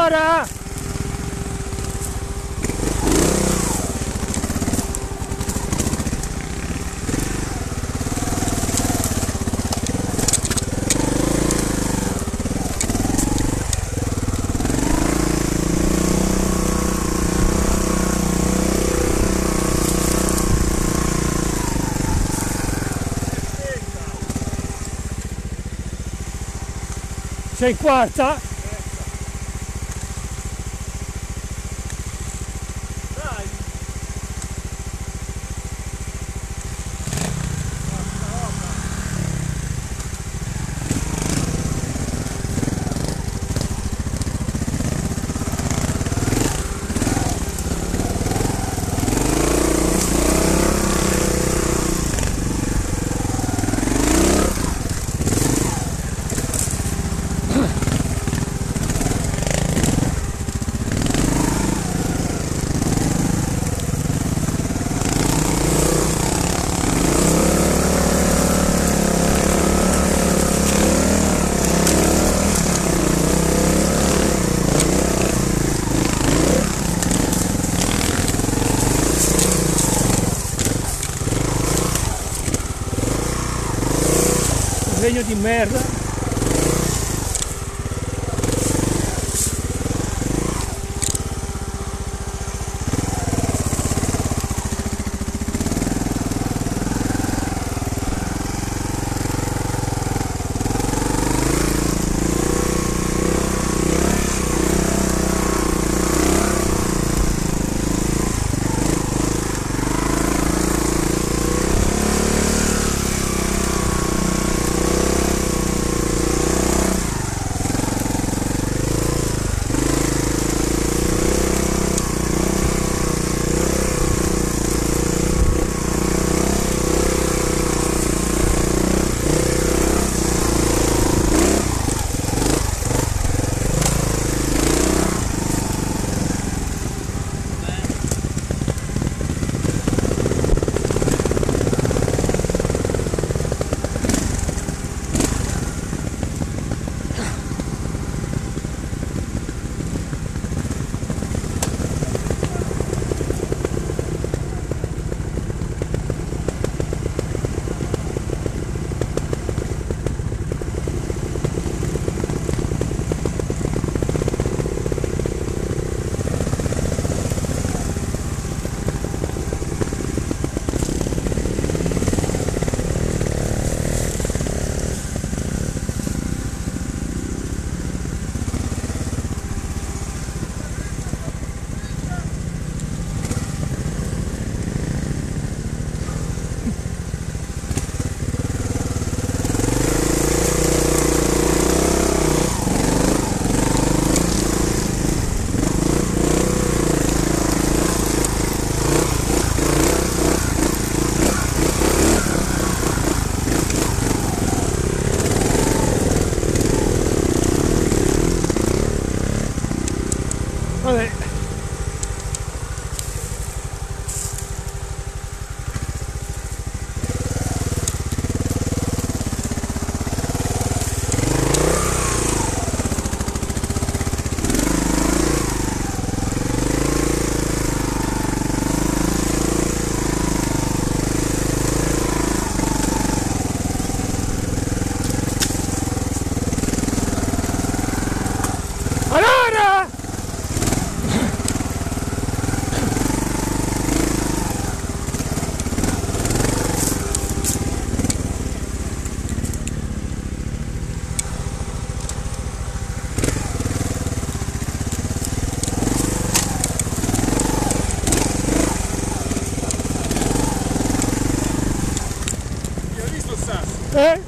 Allora! Sei quarta? Regno di merda. é.